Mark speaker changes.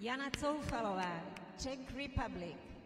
Speaker 1: Jana Coufalová, Czech Republic.